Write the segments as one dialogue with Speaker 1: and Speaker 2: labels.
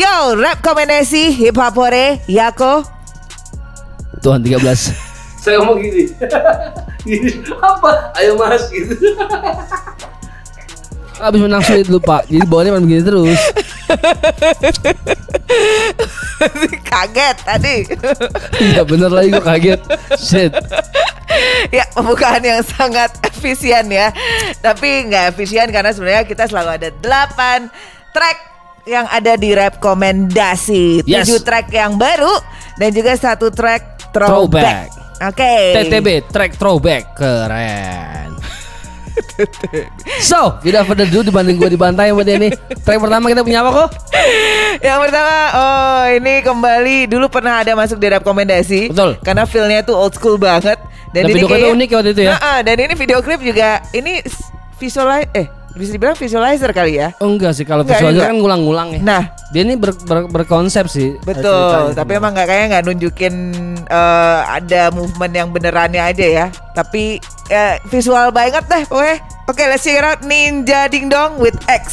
Speaker 1: Yo, rap kombinasi hip hopore Yako.
Speaker 2: Tuhan 13
Speaker 3: Saya ngomong gini. gini. Apa? Ayo Mas gitu.
Speaker 2: Abis menang sulit lupa Jadi bawahnya main begini terus
Speaker 1: Kaget tadi.
Speaker 2: Iya bener lagi gue kaget Shit
Speaker 1: ya, pembukaan yang sangat efisien ya. Tapi nggak efisien karena sebenarnya kita selalu ada 8 track yang ada di rekomendasi.
Speaker 2: Yes.
Speaker 1: 7 track yang baru dan juga satu track
Speaker 2: Throwback.
Speaker 1: throwback. Oke.
Speaker 2: TTB track throwback Keren So Tidak further ado dibanding gue dibantai sama dia nih Track pertama kita punya apa kok?
Speaker 1: Yang pertama, oh ini kembali dulu pernah ada masuk di rekomendasi.
Speaker 2: Betul.
Speaker 1: Karena feelnya tuh old school banget.
Speaker 2: Dan video klipnya unik waktu itu ya?
Speaker 1: Nah, dan ini video klip juga ini visualize eh bisa dibilang visualizer kali ya.
Speaker 2: Oh enggak sih Kalau
Speaker 1: Enggak,
Speaker 2: visualnya
Speaker 1: enggak.
Speaker 2: kan ngulang-ngulang ya
Speaker 1: Nah,
Speaker 2: Dia ini ber- ber- berkonsep sih
Speaker 1: betul. Tapi emang nggak kayak nggak nunjukin eh, ada movement yang benerannya aja ya. Tapi eh, visual banget deh pokoknya. Oke, let's check it out Ninja Ding Dong with X.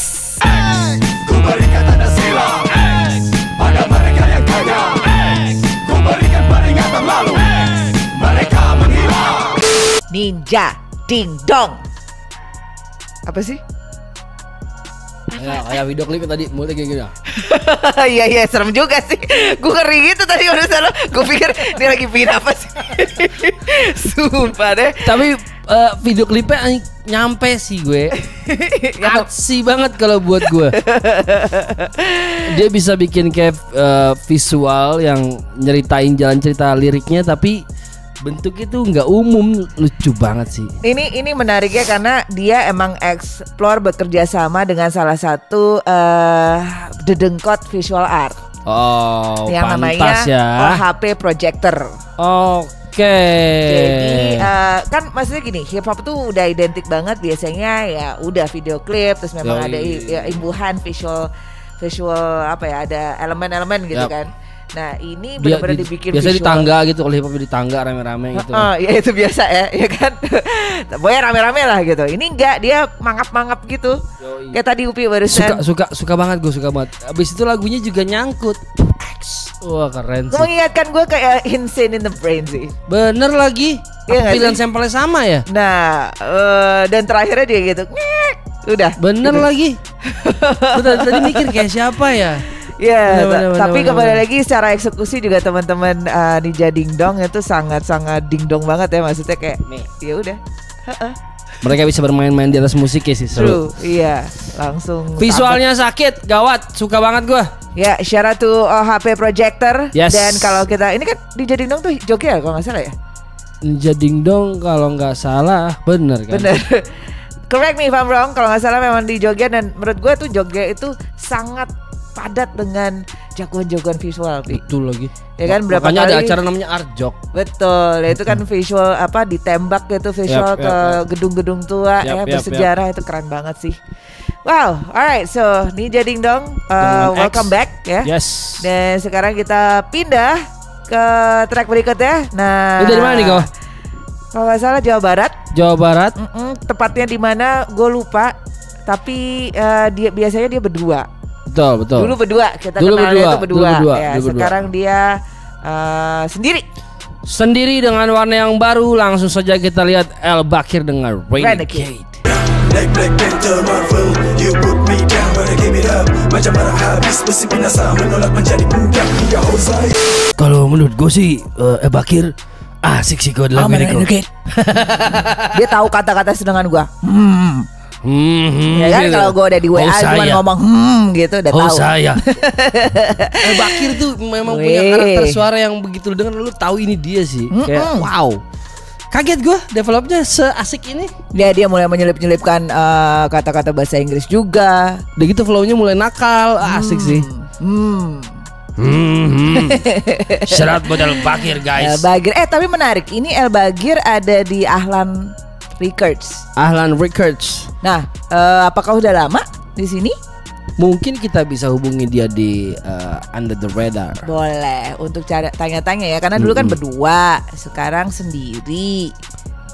Speaker 4: Ku berikan tanda silam Pada mereka yang kaya Ku berikan peringatan lalu Mereka menghilang
Speaker 1: Ninja Ding Dong. Apa sih?
Speaker 2: Ya, kayak video klipnya tadi mulutnya kayak gini.
Speaker 1: Iya iya serem juga sih Gue ngeri gitu tadi barusan lo Gue pikir ini lagi pin apa sih Sumpah deh
Speaker 2: Tapi eh, video klipnya nyampe sih gue.
Speaker 1: Yang-
Speaker 2: Aksi banget kalau buat gue. Dia bisa bikin kayak eh, visual yang nyeritain jalan cerita liriknya tapi bentuknya tuh nggak umum, lucu banget sih.
Speaker 1: Ini ini menariknya karena dia emang explore bekerja sama dengan salah satu eh dedengkot visual art
Speaker 2: Oh,
Speaker 1: yang namanya
Speaker 2: ya.
Speaker 1: OHP Projector.
Speaker 2: Oke.
Speaker 1: Jadi eh, kan maksudnya gini, hip hop tuh udah identik banget biasanya ya udah video klip terus memang
Speaker 2: Yoi.
Speaker 1: ada ya, imbuhan visual visual apa ya ada elemen-elemen gitu
Speaker 2: Yap.
Speaker 1: kan. Nah, ini benar-benar
Speaker 2: di-
Speaker 1: dibikin
Speaker 2: biasa di tangga gitu kalau hip hop di tangga rame-rame gitu.
Speaker 1: Heeh, ya itu biasa ya, ya kan. Pokoknya rame-rame lah gitu. Ini enggak, dia mangap-mangap gitu.
Speaker 2: Yoi.
Speaker 1: Kayak tadi Upi
Speaker 2: suka
Speaker 1: barusan.
Speaker 2: suka suka banget gue suka banget. Abis itu lagunya juga nyangkut. Wah keren sih.
Speaker 1: mengingatkan gue kayak Insane in the Brain sih.
Speaker 2: Bener lagi.
Speaker 1: Iya
Speaker 2: pilihan
Speaker 1: sih?
Speaker 2: sampelnya sama ya?
Speaker 1: Nah, eh, dan terakhirnya dia gitu. Udah.
Speaker 2: Bener
Speaker 1: gitu.
Speaker 2: lagi. Tadi, tadi mikir kayak siapa ya?
Speaker 1: Ya,
Speaker 2: bener,
Speaker 1: tapi
Speaker 2: bener,
Speaker 1: kembali
Speaker 2: bener.
Speaker 1: lagi secara eksekusi juga teman-teman uh, Ninja Dingdong itu sangat-sangat dingdong banget ya maksudnya kayak
Speaker 2: Nih.
Speaker 1: ya udah. Heeh.
Speaker 2: Mereka bisa bermain-main di atas musik ya sih
Speaker 1: True.
Speaker 2: seru.
Speaker 1: Iya, langsung
Speaker 2: Visualnya sakit, gawat, suka banget gue.
Speaker 1: Ya, syarat tuh HP projector
Speaker 2: Yes.
Speaker 1: dan kalau kita ini kan Ninja Dingdong tuh joget ya kalau nggak salah ya.
Speaker 2: Ninja Dingdong kalau nggak salah bener kan?
Speaker 1: Bener. Correct me if I'm wrong. Kalau nggak salah memang di joget dan menurut gue tuh joget itu sangat padat dengan jagoan-jagoan visual, Pi.
Speaker 2: Betul lagi.
Speaker 1: Ya kan, berapa
Speaker 2: Makanya ada
Speaker 1: kali-
Speaker 2: acara namanya Arjok.
Speaker 1: Betul, ya itu kan visual apa ditembak gitu visual
Speaker 2: yap,
Speaker 1: ke gedung-gedung tua
Speaker 2: Yap,
Speaker 1: ya bersejarah itu keren banget sih. Wow, alright, so Ninja Ding Dong, uh,
Speaker 2: Dengan X.
Speaker 1: welcome back ya.
Speaker 2: Yes.
Speaker 1: Dan sekarang kita pindah ke track berikutnya. Nah,
Speaker 2: Ini dari mana nih kau?
Speaker 1: Kalau nggak salah Jawa Barat,
Speaker 2: Jawa Barat.
Speaker 1: Mm-mm, tepatnya di mana gue lupa. Tapi eh, dia biasanya dia berdua.
Speaker 2: Betul, betul.
Speaker 1: Dulu berdua kita
Speaker 2: Dulu
Speaker 1: kenalnya
Speaker 2: berdua,
Speaker 1: itu berdua.
Speaker 2: dulu berdua,
Speaker 1: ya,
Speaker 2: dulu berdua.
Speaker 1: sekarang dia eh, sendiri.
Speaker 2: Sendiri dengan warna yang baru langsung saja kita lihat El Bakir dengan
Speaker 1: Renegade.
Speaker 2: Renegade.
Speaker 4: Black Black Panther Marvel You put me down but I give it up Macam marah habis besi binasa Menolak menjadi budak hingga Hosea
Speaker 2: Kalau menurut gue sih eh, El Bakir asik sih gue dalam Renegade.
Speaker 1: dia tahu kata-kata sedangkan gue. Hmm.
Speaker 2: Hmm, hmm,
Speaker 1: Ya kan
Speaker 2: gitu.
Speaker 1: kalau gue udah di WA
Speaker 2: Oh,
Speaker 1: cuma ngomong hmm gitu udah
Speaker 2: Oh
Speaker 1: tahu.
Speaker 2: saya El Bakir tuh memang punya
Speaker 1: Weh.
Speaker 2: karakter suara yang begitu lu denger lu tahu ini dia sih Kayak
Speaker 1: Mm-mm.
Speaker 2: wow Kaget gue developnya seasik ini
Speaker 1: Dia dia mulai menyelip-nyelipkan eh, kata-kata bahasa Inggris juga.
Speaker 2: Udah gitu flownya mulai nakal Asik sih
Speaker 1: Hmm.
Speaker 2: hmm, hmm. Serat modal Bakir
Speaker 1: El
Speaker 2: guys
Speaker 1: Bagir. Eh tapi menarik. Ini El Bagir ada di Ahlan Records.
Speaker 2: Ahlan Records
Speaker 1: Nah, eh, apakah udah lama di sini?
Speaker 2: Mungkin kita bisa hubungi dia di eh, Under the Radar
Speaker 1: Boleh untuk cara tanya-tanya ya karena dulu kan berdua, sekarang sendiri.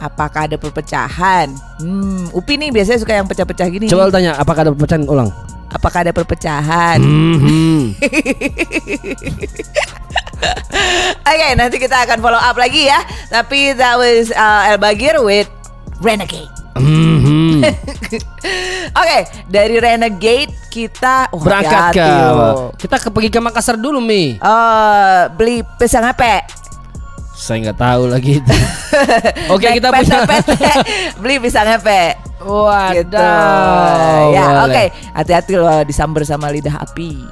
Speaker 1: Apakah ada perpecahan? Hmm, Upi nih biasanya suka yang pecah-pecah gini.
Speaker 2: Coba tanya apakah ada perpecahan ulang
Speaker 1: Apakah ada perpecahan?
Speaker 2: Mhm.
Speaker 1: Oke, nanti kita akan follow up lagi ya. Tapi that was uh, El Bagir with Renegade.
Speaker 2: Mhm.
Speaker 1: Oke, dari Renegade kita oh,
Speaker 2: Berangkat ke kita ke pergi ke Makassar dulu Mi.
Speaker 1: Eh, beli pisang apa?
Speaker 2: Saya nggak tahu lagi. Oke
Speaker 1: Naik
Speaker 2: kita punya.
Speaker 1: beli pisang apa?
Speaker 2: Waduh.
Speaker 1: Gitu. Ya, oke. Hati-hati loh disamber sama lidah api.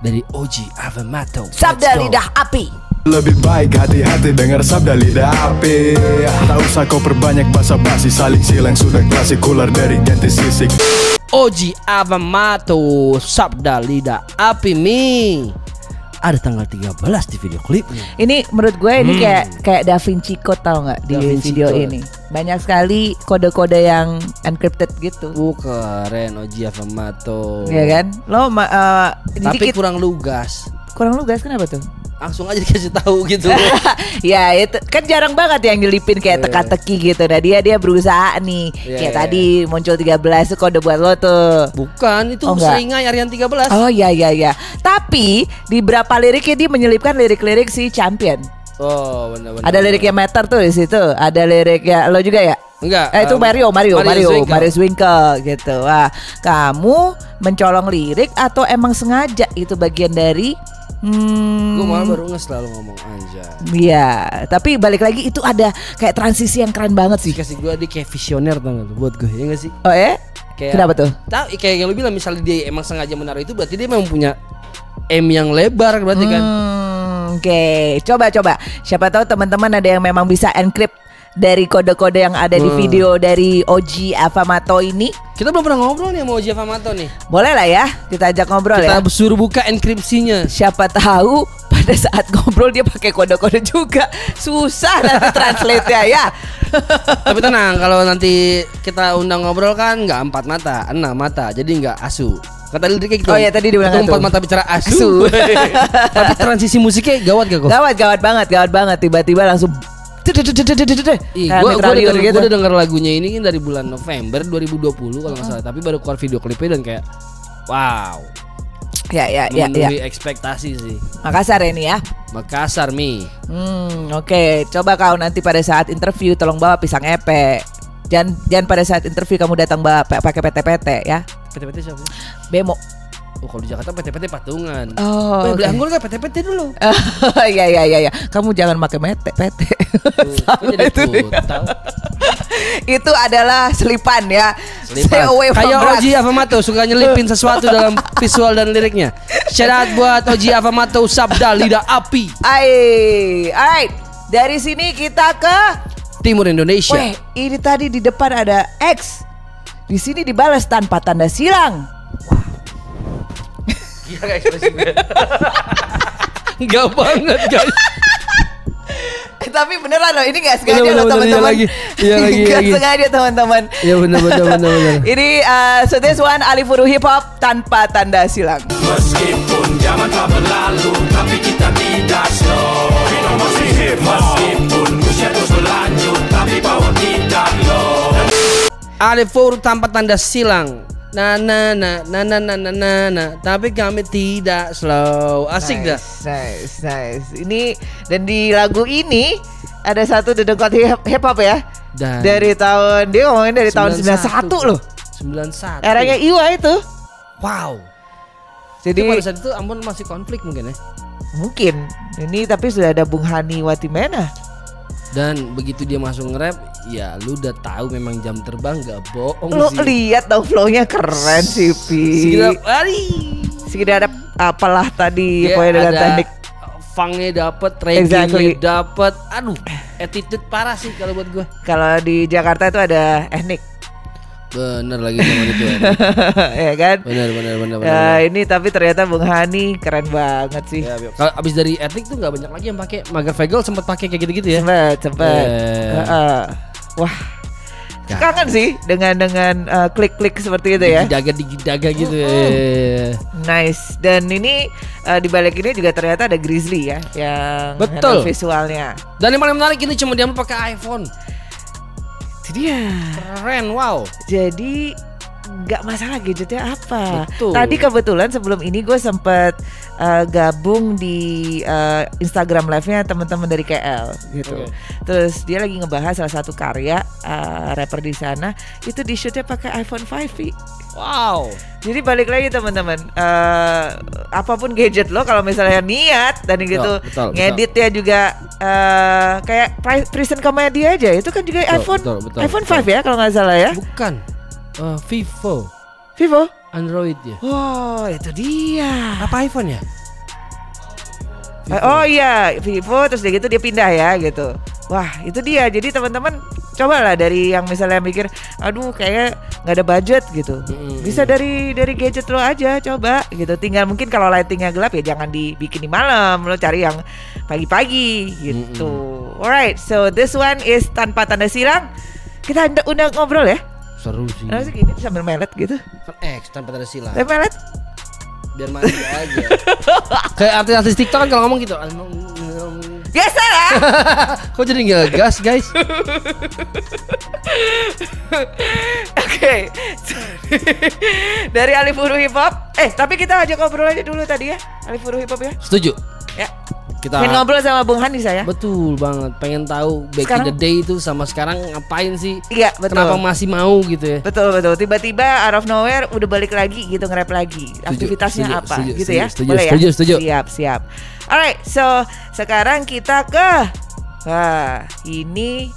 Speaker 2: Dari Oji Avamato.
Speaker 1: Sabda lidah api.
Speaker 5: Lebih baik hati-hati dengar sabda lidah api Tak usah kau perbanyak basa-basi Saling silang sudah klasik Ular dari ganti sisik
Speaker 2: Oji Avamato Sabda Lidah Api Mi Ada tanggal 13 di video klipnya
Speaker 1: Ini menurut gue ini
Speaker 2: Hmm.
Speaker 1: kayak kayak Da Vinci Code tau nggak di
Speaker 2: Vinci
Speaker 1: video
Speaker 2: Code.
Speaker 1: ini. Banyak sekali kode-kode yang encrypted gitu.
Speaker 2: Uh keren Oji Avamato
Speaker 1: Ya kan? Lo eh, jadi
Speaker 2: Tapi
Speaker 1: kita-
Speaker 2: kurang lugas
Speaker 1: kurang lugas kenapa tuh?
Speaker 2: Langsung aja dikasih tahu gitu
Speaker 1: ya itu kan jarang banget yang nyelipin kayak teka-teki gitu. Nah dia dia berusaha nih.
Speaker 2: Iya,
Speaker 1: kayak
Speaker 2: iya.
Speaker 1: tadi muncul 13 itu kode buat lo tuh.
Speaker 2: Bukan itu
Speaker 1: Oh,
Speaker 2: seringai Aryan 13
Speaker 1: Oh iya iya iya. Tapi di berapa liriknya dia menyelipkan lirik-lirik si Champion.
Speaker 2: Oh benar-benar
Speaker 1: Ada liriknya Meter tuh di situ. Ada liriknya lo juga ya?
Speaker 2: Enggak
Speaker 1: Eh itu
Speaker 2: um,
Speaker 1: Mario, Mario, Mario. Mario Zwinkel gitu. Wah, kamu mencolong lirik atau emang sengaja itu bagian dari Hmm,
Speaker 2: Gue malah baru nges selalu ngomong aja
Speaker 1: Iya, tapi balik lagi itu ada kayak transisi yang keren banget sih.
Speaker 2: Kasih gue dia kayak visioner tau gak lu buat gue ya gak sih
Speaker 1: Oh ya?
Speaker 2: Kayak-
Speaker 1: Kenapa tuh?
Speaker 2: Tahu kayak yang lu bilang misalnya dia emang sengaja menaruh itu berarti dia memang punya M yang lebar berarti kan.
Speaker 1: Hmm, Oke, coba-coba. Siapa tahu teman-teman ada yang memang bisa encrypt dari kode-kode yang ada di
Speaker 2: Hmm.
Speaker 1: video dari Oji Avamato ini.
Speaker 2: Kita belum pernah ngobrol nih sama Oji Famato nih.
Speaker 1: Boleh lah ya, kita ajak ngobrol
Speaker 2: Kita
Speaker 1: ya.
Speaker 2: suruh buka enkripsinya.
Speaker 1: Siapa tahu pada saat ngobrol dia pakai kode-kode juga. Susah nanti translate ya ya.
Speaker 2: Tapi tenang kalau nanti kita undang ngobrol kan nggak empat mata, enam mata, jadi nggak asu. Kata liriknya gitu.
Speaker 1: Oh iya, tadi dibilang gitu.
Speaker 2: empat mata bicara asu.
Speaker 1: Asu.
Speaker 2: Tapi transisi musiknya gawat gak kok?
Speaker 1: Gawat, gawat banget, gawat banget. Tiba-tiba langsung
Speaker 2: Gua udah denger lagunya ini kan dari bulan November 2020 kalau nggak salah, tapi baru keluar video klipnya dan kayak wow,
Speaker 1: Ya, ya, ya, ya.
Speaker 2: memenuhi ekspektasi sih.
Speaker 1: Makassar ini ya.
Speaker 2: Makassar mi.
Speaker 1: Hmm, oke. Coba kau nanti pada saat interview tolong bawa pisang epe. Jangan jangan pada saat interview kamu datang bawa pakai PT-PT ya.
Speaker 2: PT-PT siapa?
Speaker 1: Bemo.
Speaker 2: Oh kalau di Jakarta PT-PT patungan.
Speaker 1: Oh,
Speaker 2: Oh, beli anggur kan PT-PT dulu.
Speaker 1: Iya iya iya iya. Kamu jangan pakai mete PT.
Speaker 2: Tuh,
Speaker 1: itu, itu adalah selipan ya.
Speaker 2: Selipan. Kayak. Oji Avamato suka nyelipin sesuatu dalam visual dan liriknya. Out buat Oji Avamato Sabda Lidah Api
Speaker 1: Ai, alright. Dari sini kita ke
Speaker 2: Timur Indonesia.
Speaker 1: Weh, ini tadi di depan ada X. Di sini dibalas tanpa tanda silang.
Speaker 2: Gila ekspresi gue. Enggak banget guys.
Speaker 1: Eh, Tapi beneran loh, ini gak sengaja
Speaker 2: Bener,
Speaker 1: loh
Speaker 2: bener, bener, iya
Speaker 1: teman-teman.
Speaker 2: lagi. Iya lagi,
Speaker 1: Nggak
Speaker 2: lagi.
Speaker 1: sengaja teman-teman.
Speaker 2: Iya benar benar benar benar.
Speaker 1: Ini uh, so this one Alifuru Hip Hop tanpa tanda silang.
Speaker 4: Meskipun zaman telah berlalu Tapi kita tidak slow Kita masih hip hop Meskipun usia terus berlanjut Tapi power tidak low
Speaker 2: Alifur tanpa tanda silang na na na na na na na na, na. tapi kami tidak slow. Asik nice, dah.
Speaker 1: nice nice. Ini dan di lagu ini ada satu dedengkot hip hop ya.
Speaker 2: Dan
Speaker 1: dari tahun dia ngomongin dari 91. tahun
Speaker 2: 91
Speaker 1: loh.
Speaker 2: 91
Speaker 1: eranya Iwa itu.
Speaker 2: Wow.
Speaker 1: Jadi
Speaker 2: itu pada saat itu Ambon masih konflik mungkin ya?
Speaker 1: Mungkin. Ini tapi sudah ada Bung Hani Watimena.
Speaker 2: Dan begitu dia masuk nge-rap, ya lu udah tahu memang jam terbang gak bohong
Speaker 1: Lo
Speaker 2: sih.
Speaker 1: lihat dong flow-nya keren sih Pi.
Speaker 2: Segera, ari.
Speaker 1: Segera ada apalah tadi
Speaker 2: Dia
Speaker 1: pokoknya dengan
Speaker 2: ada
Speaker 1: teknik
Speaker 2: Fangnya dapet, reggae-nya
Speaker 1: Exactly.
Speaker 2: dapet Aduh, attitude parah sih kalau buat gue
Speaker 1: kalau di Jakarta itu ada etnik
Speaker 2: Bener lagi sama itu ya.
Speaker 1: kan?
Speaker 2: Bener, bener, bener, bener,
Speaker 1: Ya,
Speaker 2: bener.
Speaker 1: ini tapi ternyata Bung Hani keren banget sih.
Speaker 2: Ya, kalau abis dari etnik tuh nggak banyak lagi yang pakai Mager Vegel sempat pakai kayak gitu-gitu ya.
Speaker 1: Cepet, cepet.
Speaker 2: Eh.
Speaker 1: Heeh. Wah,
Speaker 2: Ya.
Speaker 1: kangen sih dengan dengan uh, klik-klik seperti itu ya.
Speaker 2: Digidaga digidaga gitu ya.
Speaker 1: Nice. Dan ini uh, di balik ini juga ternyata ada Grizzly ya yang
Speaker 2: Betul.
Speaker 1: visualnya.
Speaker 2: Dan yang paling menarik ini cuma dia pakai iPhone.
Speaker 1: Itu dia.
Speaker 2: Keren, wow.
Speaker 1: Jadi nggak masalah gadgetnya apa.
Speaker 2: Betul.
Speaker 1: Tadi kebetulan sebelum ini gue sempet uh, gabung di uh, Instagram live-nya teman-teman dari KL gitu.
Speaker 2: Oke.
Speaker 1: Terus dia lagi ngebahas salah satu karya uh, rapper di sana itu di shootnya pakai iPhone 5 Vi.
Speaker 2: Wow.
Speaker 1: Jadi balik lagi teman-teman, eh, apa pun gadget lo kalau misalnya niat dan gitu
Speaker 2: betul,
Speaker 1: ngedit ya juga eh, kayak pri- prison comedy aja itu kan juga
Speaker 2: Betul,
Speaker 1: iPhone
Speaker 2: betul, betul,
Speaker 1: iPhone
Speaker 2: betul.
Speaker 1: 5 ya kalau nggak salah ya,
Speaker 2: Bukan. Eh, Vivo,
Speaker 1: Vivo.
Speaker 2: Android ya.
Speaker 1: Wow itu dia.
Speaker 2: Apa iPhone ya?
Speaker 1: Eh, Oh iya Vivo terus dia gitu dia pindah ya gitu. Wah itu dia. Jadi teman-teman cobalah dari yang misalnya mikir, aduh kayak nggak ada budget gitu.
Speaker 2: Mm-mm.
Speaker 1: Bisa dari dari gadget lo aja coba gitu. Tinggal mungkin kalau lightingnya gelap ya jangan dibikin di malam. Lo cari yang pagi-pagi gitu. Alright, so this one is tanpa tanda silang. Kita undang ngobrol ya.
Speaker 2: Seru sih.
Speaker 1: Kenapa sih gini sambil melet gitu?
Speaker 2: Kan X tanpa tanda silang.
Speaker 1: Sambil melet.
Speaker 2: Biar mandi aja. Kayak artis-artis TikTok kan kalau ngomong gitu.
Speaker 1: Biasa lah.
Speaker 2: Kok jadi nggak gas guys?
Speaker 1: Oke. Dari Alif Huru Hip Hop. Eh, tapi kita ajak ngobrol aja dulu tadi ya. Alif Huru Hip Hop ya.
Speaker 2: Setuju.
Speaker 1: Ya.
Speaker 2: Kita
Speaker 1: Pengen ngobrol sama Bung Hani saya.
Speaker 2: Betul banget. Pengen tahu back
Speaker 1: Sekarang-
Speaker 2: in the day itu sama sekarang ngapain sih?
Speaker 1: Iya, betul.
Speaker 2: Kenapa masih mau gitu ya?
Speaker 1: Betul betul. Tiba-tiba out of nowhere udah balik lagi gitu nge-rap lagi. Aktivitasnya
Speaker 2: setuju,
Speaker 1: apa
Speaker 2: setuju,
Speaker 1: gitu
Speaker 2: setuju,
Speaker 1: ya?
Speaker 2: setuju,
Speaker 1: Boleh
Speaker 2: setuju,
Speaker 1: ya?
Speaker 2: setuju.
Speaker 1: Siap, siap. Alright, so sekarang kita ke Wah, ini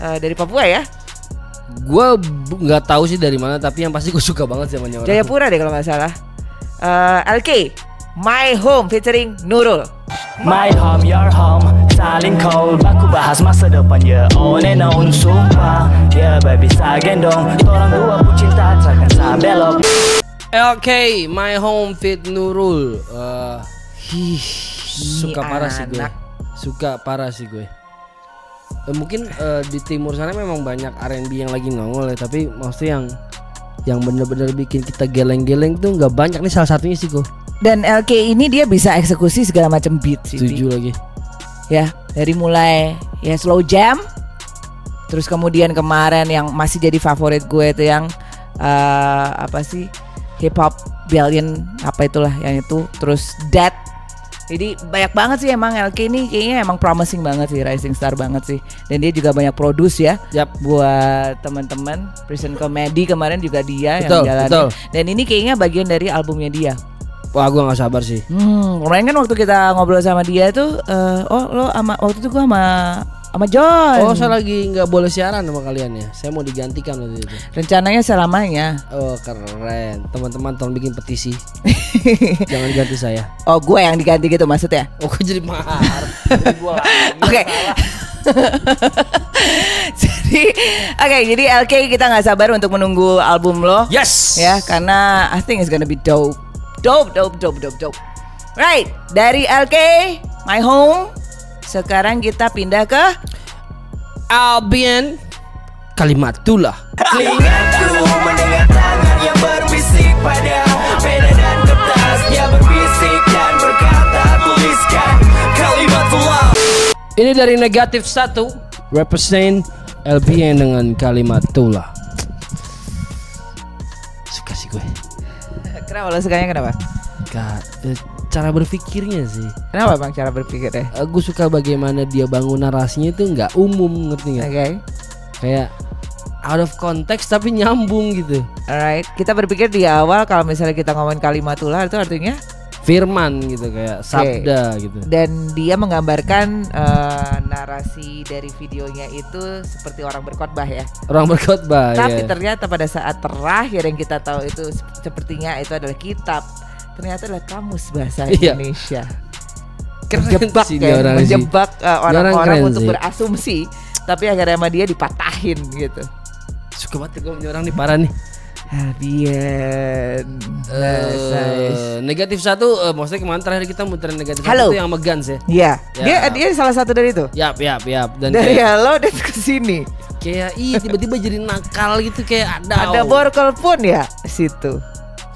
Speaker 1: eh, dari Papua ya.
Speaker 2: Gue nggak tahu sih dari mana tapi yang pasti gue suka banget sama orang.
Speaker 1: Jayapura deh kalau nggak salah. Eh, LK, My Home featuring Nurul.
Speaker 6: My home, your home Saling call Baku bahas masa depan Ya on and on Sumpah Ya baby bisa gendong Orang dua pun cinta Takkan sa belok
Speaker 2: Oke, My Home Fit Nurul. Eh,
Speaker 1: Ih,
Speaker 2: suka
Speaker 1: ini
Speaker 2: parah sih gue. Suka parah sih gue. Eh, mungkin eh, di timur sana memang banyak R&B yang lagi nongol ya, tapi maksudnya yang yang bener-bener bikin kita geleng-geleng tuh nggak banyak nih salah satunya sih gue.
Speaker 1: Dan LK ini dia bisa eksekusi segala macam beat sih.
Speaker 2: Setuju lagi.
Speaker 1: ya dari mulai ya slow jam terus kemudian kemarin yang masih jadi favorit gue itu yang eh, apa sih hip hop billion apa itulah yang itu terus dead jadi banyak banget sih emang LK ini kayaknya emang promising banget sih rising star banget sih dan dia juga banyak produce ya
Speaker 2: Yap.
Speaker 1: buat teman-teman Prison Comedy kemarin juga dia
Speaker 2: Betul,
Speaker 1: yang
Speaker 2: betul.
Speaker 1: dan ini kayaknya bagian dari albumnya dia
Speaker 2: Wah, gue nggak sabar sih.
Speaker 1: Hmm, kemarin kan waktu kita ngobrol sama dia tuh, eh, oh lo sama waktu itu gua sama sama John.
Speaker 2: Oh, saya lagi nggak boleh siaran sama kalian ya. Saya mau digantikan waktu itu.
Speaker 1: Rencananya selamanya.
Speaker 2: Oh, keren. Teman-teman tolong bikin petisi. Jangan ganti saya.
Speaker 1: Oh, gue yang diganti gitu maksudnya.
Speaker 2: Oh, kok jadi mahar.
Speaker 1: Oke. jadi, oke, jadi LK kita nggak sabar untuk menunggu album lo.
Speaker 2: Yes.
Speaker 1: Ya, karena I think it's gonna be dope, dope, dope, dope, dope, dope. Right, dari LK, My Home. Sekarang kita pindah ke
Speaker 2: Albion Kalimatullah.
Speaker 6: Telingaku mendengar tangan yang berbisik pada pena dan kertas Dia berbisik dan berkata tuliskan kalimatullah
Speaker 2: Ini dari negatif satu represent LBN dengan Kalimatullah. Suka sih gue.
Speaker 1: Kenapa lo sukanya kenapa?
Speaker 2: Ka- eh, cara berpikirnya sih.
Speaker 1: Kenapa bang cara berpikirnya?
Speaker 2: Eh, gue suka bagaimana dia bangun narasinya itu nggak umum ngerti nggak?
Speaker 1: Oke,
Speaker 2: Kayak out of context tapi nyambung gitu.
Speaker 1: alright. Kita berpikir di awal kalau misalnya kita ngomongin kalimatullah itu artinya
Speaker 2: Firman gitu kayak sabda gitu.
Speaker 1: dan dia menggambarkan eh, narasi dari videonya itu seperti orang berkhotbah ya.
Speaker 2: Orang berkhotbah
Speaker 1: Tapi
Speaker 2: ya.
Speaker 1: ternyata pada saat terakhir yang kita tahu itu se- sepertinya itu adalah kitab. Ternyata adalah kamus bahasa
Speaker 2: Iya.
Speaker 1: Indonesia.
Speaker 2: Keren
Speaker 1: Menjebak
Speaker 2: sih
Speaker 1: ya,
Speaker 2: orang
Speaker 1: menjebak orang-orang
Speaker 2: keren
Speaker 1: untuk
Speaker 2: sih.
Speaker 1: berasumsi. Tapi akhirnya sama dia dipatahin gitu.
Speaker 2: Suka banget gue orang nih parah nih.
Speaker 1: Albion. Bahasa
Speaker 2: Eh, negatif satu, eh, maksudnya kemarin terakhir kita muterin negatif
Speaker 1: Halo.
Speaker 2: satu yang sama Guns ya.
Speaker 1: Iya, dia
Speaker 2: Ya.
Speaker 1: dia salah satu dari itu.
Speaker 2: Yap, yap, yap. Dan
Speaker 1: Dari
Speaker 2: kayak,
Speaker 1: halo dan ke sini.
Speaker 2: kayak ih tiba-tiba jadi nakal gitu kayak ada.
Speaker 1: Ada borkol pun ya situ.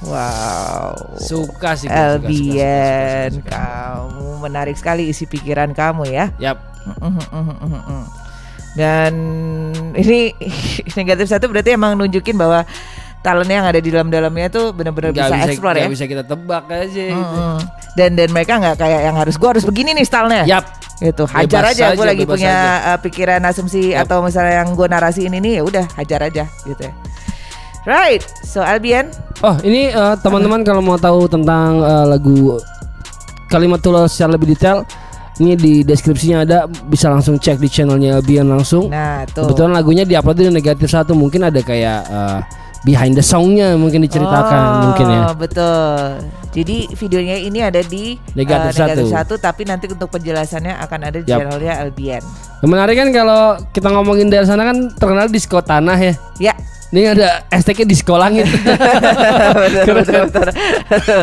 Speaker 1: Wow.
Speaker 2: Suka sih. suka.
Speaker 1: kamu menarik sekali isi pikiran kamu ya.
Speaker 2: Yap.
Speaker 1: Dan ini negatif satu berarti emang nunjukin bahwa talentnya yang ada di dalam-dalamnya tuh benar-benar
Speaker 2: Nggak
Speaker 1: bisa, explore ya.
Speaker 2: nggak bisa kita tebak aja.
Speaker 1: Mm-mm. Dan dan mereka nggak kayak yang harus gue harus begini nih stylenya.
Speaker 2: Yap.
Speaker 1: Gitu, hajar
Speaker 2: Bebas
Speaker 1: aja. Gue
Speaker 2: aja,
Speaker 1: lagi punya uh, pikiran asumsi
Speaker 2: Yap.
Speaker 1: atau misalnya yang gue narasiin ini ya udah hajar aja gitu ya. Right, so Albion,
Speaker 2: Oh ini eh, teman-teman kalau mau tahu tentang eh, lagu kalimat tulus secara lebih detail, ini di deskripsinya ada bisa langsung cek di channelnya Bian langsung.
Speaker 1: nah tuh.
Speaker 2: Kebetulan lagunya diupload di negatif satu mungkin ada kayak eh, behind the songnya mungkin diceritakan
Speaker 1: Oh,
Speaker 2: mungkin ya.
Speaker 1: Betul. Jadi videonya ini ada di
Speaker 2: Negatif
Speaker 1: uh, negatif
Speaker 2: satu.
Speaker 1: satu, tapi nanti untuk penjelasannya akan ada di
Speaker 2: Yap.
Speaker 1: channelnya Albion.
Speaker 2: Yang menarik kan kalau kita ngomongin dari sana kan terkenal disco tanah ya.
Speaker 1: Ya,
Speaker 2: Ini ada hashtagnya disco langit.
Speaker 1: betul, betul, betul.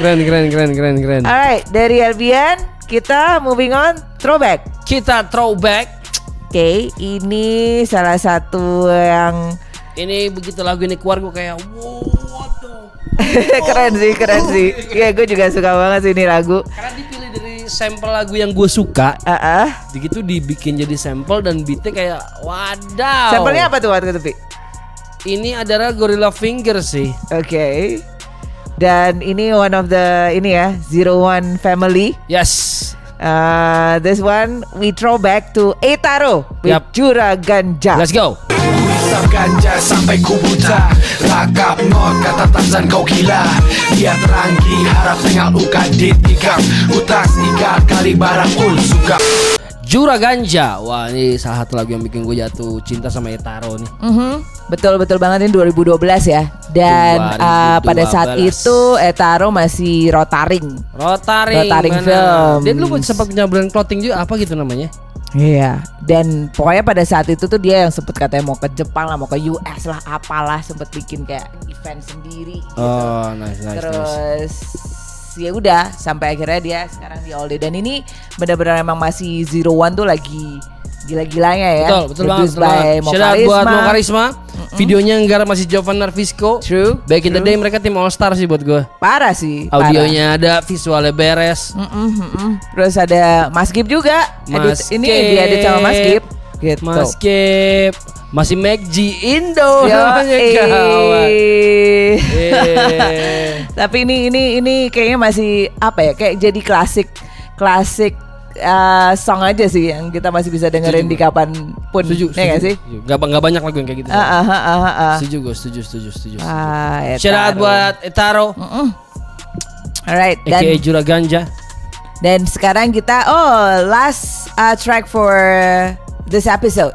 Speaker 2: keren keren keren keren keren.
Speaker 1: Alright, dari Albion kita moving on throwback.
Speaker 2: Kita throwback.
Speaker 1: Oke, ini salah satu yang
Speaker 2: Ini begitu lagu ini keluar gue kayak wow
Speaker 1: keren sih, keren sih. Iya, gue juga suka banget sih ini lagu.
Speaker 2: Karena dipilih dari sampel lagu yang gue suka
Speaker 1: Ah, ah.
Speaker 2: Begitu dibikin jadi sampel dan beatnya kayak wadaw
Speaker 1: Sampelnya apa tuh waktu itu, Pi?
Speaker 2: Ini adalah Gorilla Finger sih
Speaker 1: Oke. Dan ini one of the ini ya, Zero One Family.
Speaker 2: Yes
Speaker 1: Uh, this one we throw back to Etaro with
Speaker 2: Yap.
Speaker 1: Juraganja.
Speaker 2: Let's go
Speaker 4: Hisap ganja sampai ku buta Rakap not kata Tarzan kau gila Dia teranggi harap tengah uka ditikam Utas ikat kali barang ul suka
Speaker 2: Jura Ganja Wah ini salah satu lagu yang bikin gue jatuh cinta sama Etaro nih
Speaker 1: Mhm. Betul betul banget ini 2012 ya. Dan uh, pada saat
Speaker 2: 2012.
Speaker 1: itu Etaro masih rotaring.
Speaker 2: Rotaring,
Speaker 1: Rotaring. Films.
Speaker 2: Dia dulu sempat punya brand clothing juga apa gitu namanya
Speaker 1: Iya. Dan pokoknya pada saat itu tuh dia yang sempet katanya mau ke Jepang lah, mau ke US lah, apalah sempet bikin kayak event sendiri. gitu.
Speaker 2: Oh nice nice nice
Speaker 1: Terus ya udah sampai akhirnya dia sekarang di All Day dan ini benar-benar emang masih Zero One tuh lagi gila-gilanya ya.
Speaker 2: Betul betul banget
Speaker 1: Produced
Speaker 2: banget.
Speaker 1: by
Speaker 2: Shout out buat. Mo Karisma Videonya nggarap masih Jovan Narvisco
Speaker 1: True.
Speaker 2: Back in the day mereka tim All Star sih buat gue
Speaker 1: Parah sih. parah.
Speaker 2: Audionya ada, visualnya beres.
Speaker 1: Mm-mm. Terus ada Mas Gip juga. Edit,
Speaker 2: Mas
Speaker 1: ini
Speaker 2: Gip.
Speaker 1: diedit sama Mas Gip. Gitu.
Speaker 2: Mas Kip masih Mac G Indo
Speaker 1: Yo,
Speaker 2: namanya
Speaker 1: eh.
Speaker 2: Eh.
Speaker 1: Tapi ini ini ini kayaknya masih apa ya? Kayak jadi klasik klasik uh, song aja sih yang kita masih bisa dengerin di kapan pun.
Speaker 2: Setuju,
Speaker 1: Ya nggak sih?
Speaker 2: setuju. Gak, gak banyak lagu yang kayak gitu.
Speaker 1: Ah, ah, ah, ah, ah.
Speaker 2: Setuju gue, setuju, setuju, setuju.
Speaker 1: Ah,
Speaker 2: Shout out
Speaker 1: Etaro.
Speaker 2: buat Etaro,
Speaker 1: Alright
Speaker 2: aka
Speaker 1: dan
Speaker 2: Jura Ganja.
Speaker 1: dan sekarang kita oh last uh, track for this episode.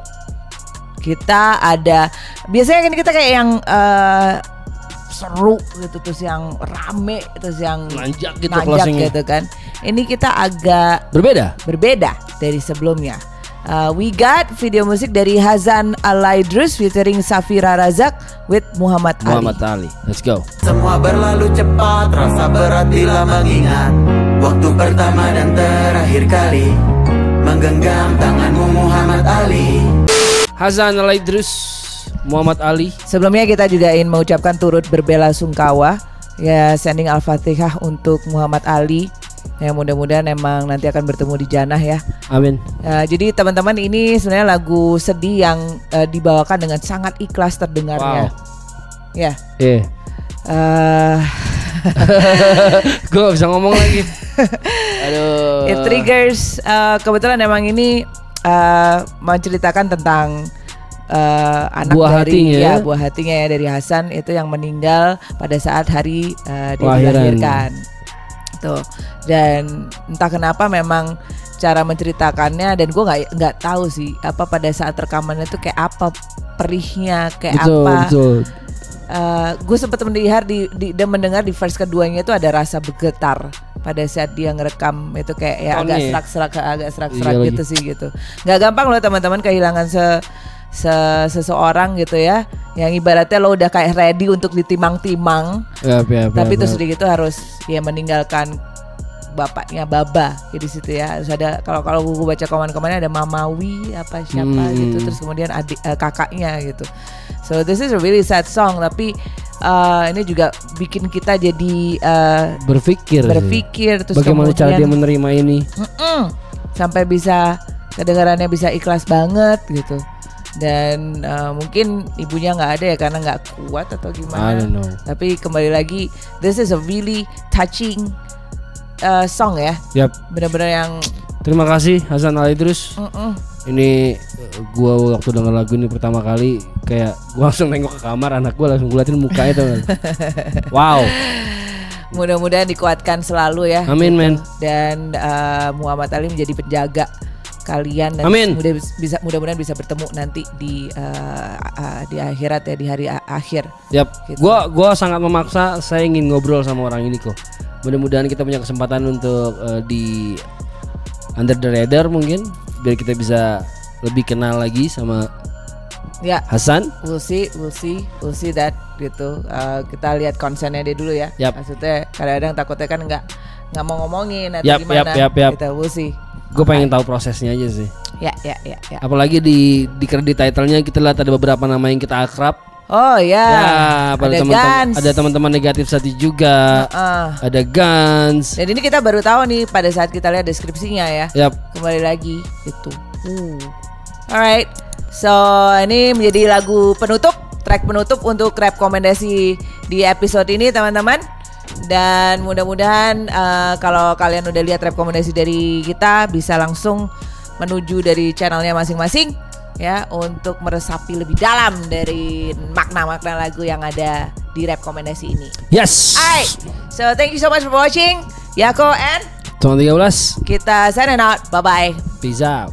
Speaker 1: Kita ada biasanya kan kita kayak yang uh, seru gitu terus yang rame terus yang
Speaker 2: Nanjak gitu
Speaker 1: nanjak gitu kan. Ini kita agak
Speaker 2: Berbeda.
Speaker 1: berbeda dari sebelumnya. Uh, we got video musik dari Hazan Alaidrus featuring Safira Razak with Muhammad,
Speaker 2: Muhammad
Speaker 1: Ali.
Speaker 2: Ali. Let's go.
Speaker 7: Semua berlalu cepat, rasa berat bila mengingat Waktu pertama dan terakhir kali Menggenggam tanganmu Muhammad Ali
Speaker 2: Hazan Alaidrus, Muhammad Ali.
Speaker 1: Sebelumnya kita juga ingin mengucapkan turut berbela sungkawa ya sending al-fatihah untuk Muhammad Ali yang mudah-mudahan emang nanti akan bertemu di jannah ya.
Speaker 2: Amin.
Speaker 1: Uh, jadi teman-teman ini sebenarnya lagu sedih yang uh, dibawakan dengan sangat ikhlas terdengarnya.
Speaker 2: Wow.
Speaker 1: Ya.
Speaker 2: Eh,
Speaker 1: Uh,
Speaker 2: gue gak bisa ngomong lagi. Aduh.
Speaker 1: It triggers uh, kebetulan emang ini uh, menceritakan tentang uh, anak
Speaker 2: Buah
Speaker 1: dari
Speaker 2: hatinya
Speaker 1: ya
Speaker 2: ya.
Speaker 1: buah hatinya ya dari Hasan itu yang meninggal pada saat hari uh, dia dilahirkan. Tuh. Dan entah kenapa memang cara menceritakannya dan gue nggak nggak tahu sih apa pada saat rekamannya itu kayak apa perihnya kayak
Speaker 2: Betul,
Speaker 1: apa
Speaker 2: betul.
Speaker 1: gue sempat mendengar di, di dan mendengar di verse keduanya itu ada rasa bergetar pada saat dia ngerekam itu kayak ya agak
Speaker 2: ya?
Speaker 1: serak-serak agak serak-serak
Speaker 2: Iya lagi.
Speaker 1: gitu sih gitu nggak gampang loh teman-teman kehilangan se, se- seseorang gitu ya yang ibaratnya lo udah kayak ready untuk ditimang-timang
Speaker 2: Yap, yap,
Speaker 1: tapi
Speaker 2: yap,
Speaker 1: terus udah gitu harus ya meninggalkan bapaknya Baba ya di situ ya harus ada kalau kalau gue baca komen-komennya ada Mamawi apa siapa
Speaker 2: Hmm.
Speaker 1: gitu terus kemudian adik eh, kakaknya gitu so this is a really sad song tapi eh, ini juga bikin kita jadi eh,
Speaker 2: berpikir. sih.
Speaker 1: berpikir terus
Speaker 2: Bagaimana cara dia
Speaker 1: kemudian
Speaker 2: menerima ini?
Speaker 1: Mm-mm. sampai bisa kedengarannya bisa ikhlas banget gitu dan uh, mungkin ibunya nggak ada ya karena nggak kuat atau
Speaker 2: I
Speaker 1: gimana.
Speaker 2: don't know.
Speaker 1: Tapi kembali lagi, this is a really touching uh, song ya.
Speaker 2: Yap.
Speaker 1: Benar-benar yang
Speaker 2: Terima kasih Hasan Ali terus.
Speaker 1: mm-mm.
Speaker 2: Ini eh, gua waktu denger lagu ini pertama kali kayak gua langsung nengok ke kamar anak gua langsung gua liatin mukanya tuh. wow.
Speaker 1: mudah-mudahan dikuatkan selalu ya.
Speaker 2: Amin men.
Speaker 1: Dan uh, Muhammad Ali menjadi penjaga kalian dan
Speaker 2: Amin.
Speaker 1: mudah bisa mudah-mudahan bisa bertemu nanti di uh, uh, di akhirat ya di hari akhir.
Speaker 2: Yap.
Speaker 1: Gitu.
Speaker 2: Gua gua sangat memaksa saya ingin ngobrol sama orang ini kok. Mudah-mudahan kita punya kesempatan untuk eh, di under the radar mungkin biar kita bisa lebih kenal lagi sama
Speaker 1: Ya,
Speaker 2: Hasan.
Speaker 1: we'll see, we'll see, we'll see that gitu. Uh, kita lihat konsennya dia dulu ya.
Speaker 2: Yap.
Speaker 1: Maksudnya kadang-kadang takutnya kan nggak nggak mau ngomongin atau
Speaker 2: Yap,
Speaker 1: gimana.
Speaker 2: yap, yap, yap.
Speaker 1: Kita we'll see.
Speaker 2: Gue pengen tahu prosesnya aja sih.
Speaker 1: Ya, ya, ya, ya.
Speaker 2: Apalagi di di kredit title-nya kita lihat ada beberapa nama yang kita akrab.
Speaker 1: Oh ya.
Speaker 2: Ya,
Speaker 1: ada
Speaker 2: teman-teman
Speaker 1: Guns.
Speaker 2: ada teman-teman negatif satu juga.
Speaker 1: Ah.
Speaker 2: Ada Guns.
Speaker 1: Dan ini kita baru tahu nih pada saat kita lihat deskripsinya ya.
Speaker 2: Yap.
Speaker 1: Kembali lagi itu. Uh. Alright. So ini menjadi lagu penutup, track penutup untuk rekomendasi di episode ini teman-teman. Dan mudah-mudahan eh, kalau kalian udah lihat rekomendasi dari kita bisa langsung menuju dari channelnya masing-masing ya untuk meresapi lebih dalam dari makna-makna lagu yang ada di rekomendasi ini.
Speaker 2: Yes.
Speaker 1: Alright, so thank you so much for watching. Yako and
Speaker 2: Tahun 13.
Speaker 1: kita signing out. Bye bye.
Speaker 2: Peace out.